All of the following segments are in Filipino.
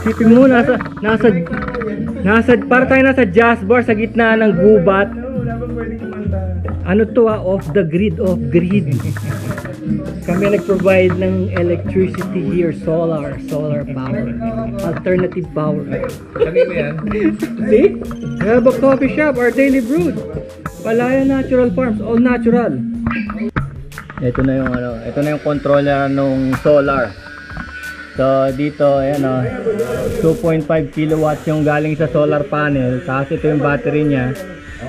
Sipin mo, nasa, nasa, nasa, para tayo nasa jazz bar sa gitna ng gubat. Ano to ah, off the grid, off grid. Kami nag-provide ng electricity here, solar, solar power, alternative power. Kanina yan? See? We have a coffee shop, our daily brew. Palaya Natural Farms, all natural. Ito na yung ano, ito na yung controller nung solar. So dito, ayan o, 2.5 kilowatts yung galing sa solar panel. Tapos ito yung battery niya.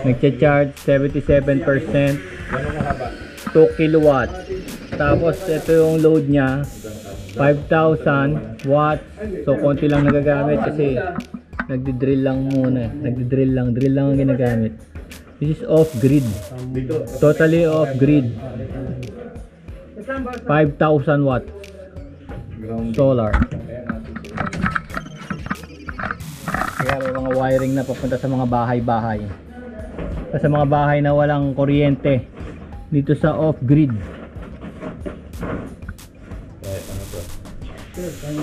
Nagcha-charge 77%. 2 kilowatts. Tapos ito yung load niya. 5,000 watts. So konti lang nagagamit kasi nagdi-drill lang muna. Nagdi-drill lang. Drill lang ang ginagamit. This is off grid. Totally off grid. 5,000 watts solar. Kaya may mga wiring na papunta sa mga bahay-bahay. Sa mga bahay na walang kuryente dito sa off-grid.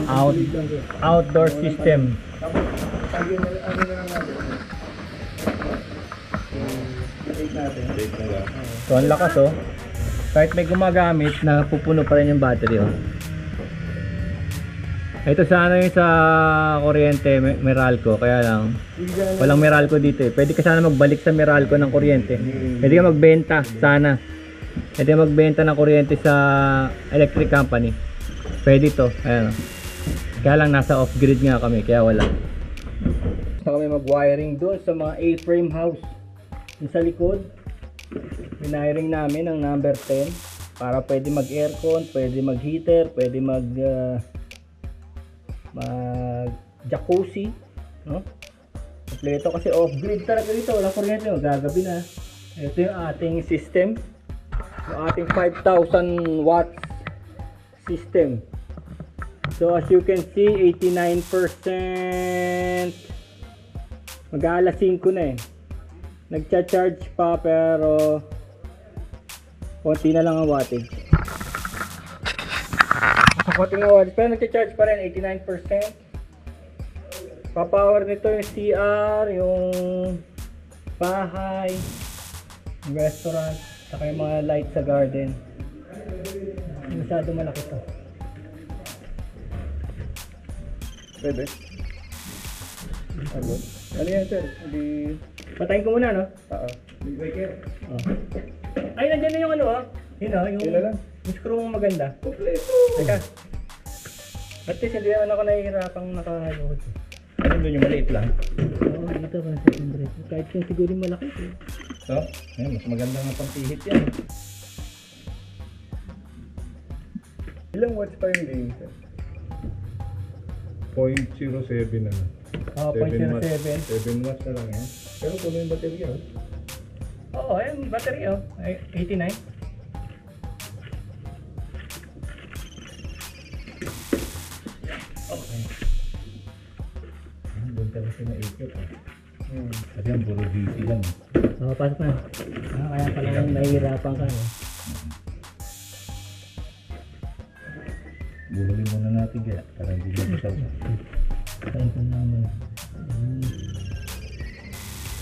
Out, outdoor system. So ang lakas oh. Kahit may gumagamit, napupuno pa rin yung battery oh. Ito sana yung sa kuryente, Me- Meralco, kaya lang walang Meralco dito eh. Pwede ka sana magbalik sa Meralco ng kuryente. Pwede ka magbenta sana. Pwede ka magbenta ng kuryente sa electric company. Pwede to. Ayan. Kaya lang nasa off-grid nga kami, kaya wala. Gusto kami mag-wiring doon sa mga A-frame house. Yung sa likod, Binahiring namin ang number 10 para pwede mag-aircon, pwede mag-heater, pwede mag ah, mag jacuzzi, no? Kompleto kasi off-grid talaga dito, wala kuryente, magagabi na. Ito yung ating system. Yung ating 5,000 watts system. So as you can see, 89% mag-aalas 5 na eh. Nagcha-charge pa pero konti na lang ang wattage. Na wattage pero nagcha-charge pa rin 89%. Papower nito yung CR, yung bahay, yung restaurant, saka yung mga light sa garden. Masyado malaki to. Pwede. Ano? Ano yan, sir? Hindi... Patayin ko muna, no? Oo. Oh. Ay, nandiyan na yung ano, ah. Yun, ah, yung, Yun lang. Yung screw mo maganda. Kompleto! Teka. At least hindi naman ako nahihirapang nakahayod. Ano doon yung maliit lang? Oo, oh, dito ba sa Andres? Kahit yung siguro yung malaki. Eh. So, ayun, mas maganda nga pang-pihit yan. Ilang watts pa yung sir? 0.07 na lang. Oo, 7 watts. 0.07. 7 watts na lang yan. Pero puno yung baterya. oh. Oo, oh, yung battery, oh. Ay, 89. Doon ka kasi naikot. ah. Hmm. Kasi ang puro DC lang. Oo, pasok na. Ah, kaya pala yung nahihirapan ka, eh. Bululin muna natin kaya para hindi mo bitaw. Kain ko naman. Mm.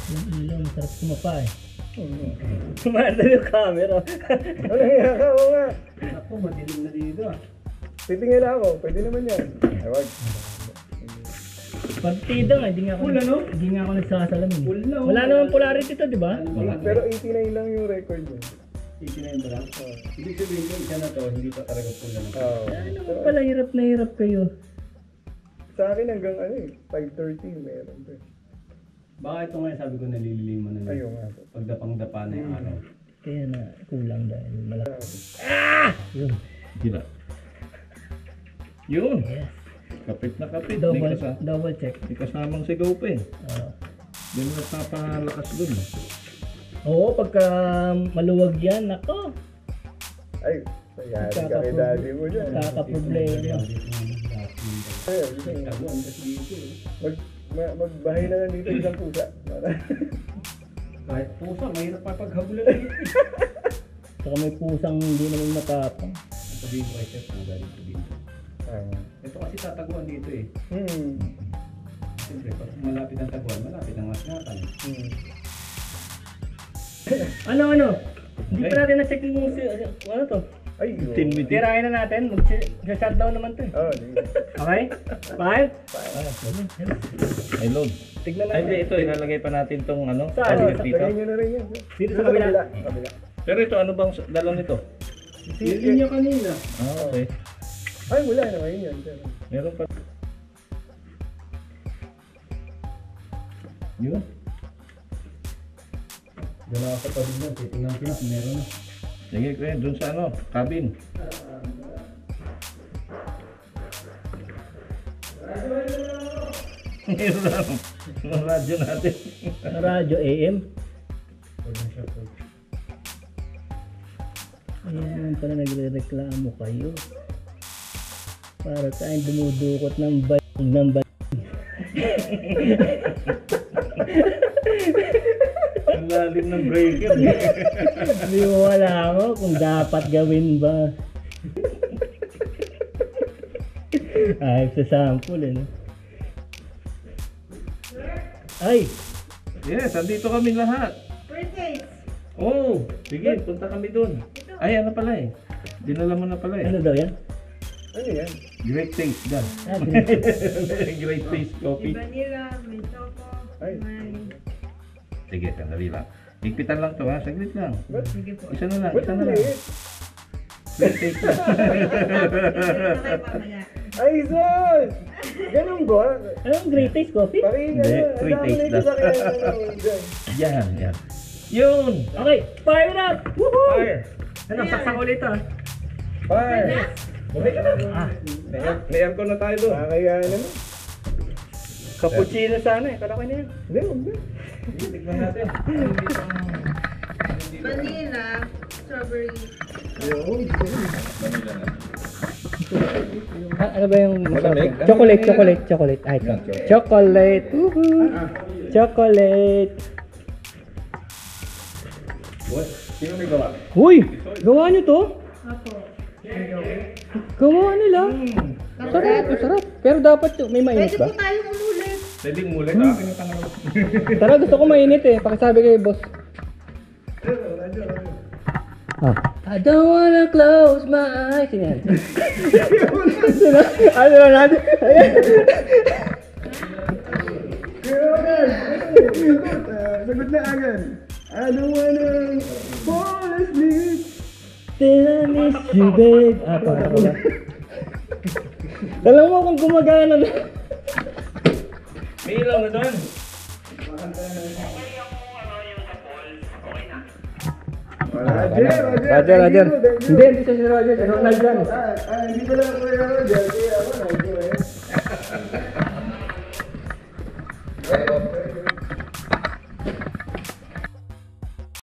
Yung ilaw, masarap sumapa, eh. Tumanda yung camera. Ano yan? Oo nga. Ako, madilim na dito. Titingin ako. Pwede naman yan. Ay, wag. Partida nga, hindi nga ako, Pula, no? hindi nga ako nagsasalamin. eh. Pula, oh. Wala naman polarity to, di ba? Pero 89 lang yung record niya. 89 ba lang? Ibig sabihin ko, isa na to, hindi pa talaga full na lang. Oo. Ano naman pala, hirap na hirap kayo. Sa akin hanggang ano eh, 5.30 meron. pa. Baka ito nga sabi ko nalililim mo na. Ayun nga. Pagdapang-dapa na yung araw. Kaya na kulang dahil malaki. Yun. Gila. Yun. Yes. Kapit na kapit. Double, May, kasa double check. may kasamang sigaw pa eh. Hindi mo nagpapalakas dun. eh. Oo, pagka maluwag yan, nako. Ay, mayari ka kay daddy mo dyan. Kakaproblema. Ayun, yun. Mag, ma- magbahay na lang dito isang pusa. Kahit pusa, mahirap pa paghabulan na yun. Saka may pusang hindi naman matapang. Sabihin ko kay Chef, ang galing ko. Ito kasi tataguan dito eh. Hmm. Siyempre, pag malapit ang taguan, malapit ang masngatan. Hmm. Ano, ano? Hindi pa natin na-check yung si- ano to? Ay, oh. Tirahin na natin. Mag-shutdown naman to eh. Oh. Okay? Five? Ay, load. Tignan natin. hindi. Ito, ilalagay pa natin tong ano. Saan? Ano Sa- dito? Nyo na rin yan. Dito sa kabila. Kabila. Pero ito, ano bang dalaw nito? Yun niya kanina. Ah, okay. Ay, wala na ngayon yan. sir. Meron pa. Yun. Dala ka pa din yan. Titingnan ko na kung meron na. Sige, kuya, dun sa ano, cabin. Meron na ang radyo natin. Radyo AM. Na. Ayan naman pala nagre-reklamo kayo. Para tayong dumudukot ng bay ng bay. Ang lalim ng breaker. Hindi mo wala mo kung dapat gawin ba. Ay, sa sample eh. No? Ay, yes, andito kami lahat. Oh, sige, punta kami dun. Ay, ano pala eh. Dinala mo na pala ano eh. daw yan? Ano yan? Great taste. Ah, green. Great taste coffee. vanilla, may choco, Ay. may... Sige, sandali lang. Higpitan lang to ha, saglit lang. Sige po. Isa na lang, isa na lang. Great taste lang. Ay, sus! Ganun ba? Anong great taste coffee? Paki, Hindi, ano, dami taste lang. ano. Yan, yan. Yun! Okay, fire it up! Woohoo! Fire! Ano, saksak ulit ah. Fire! Ah, May, may aircon na tayo doon. Nakakaya naman. cappuccino sana eh. Kalaki na yan. Hindi, huwag na. Tignan natin. Vanilla, strawberry. Ah, ano ba yung Malamig? Chocolate, chocolate, chocolate. Ay. Chocolate. Woohoo! Chocolate. What? Sino may gawa? Uy! Gawa nyo to? Apo. Gawa nila. Sarap, sarap. Pero dapat to, may mainit Pwede ba? po tayong umulit. Pwede umulit. Akin yung tanong. Tara, gusto ko mainit eh. Pakisabi kay boss. Ah. I don't wanna close my eyes. Yan. Sino? Ano na natin? Ayan. Pero agad! Sagot na agad! I don't wanna fall asleep! Till I miss you, babe. Ah, para ko ba? Alam mo kung gumagana na. May ilaw na doon. Roger, Roger! Roger. Hindi, hindi siya si Roger. Si Ronald yan. Ah, ah, hindi pala ako yung Roger. Kaya ako, Roger.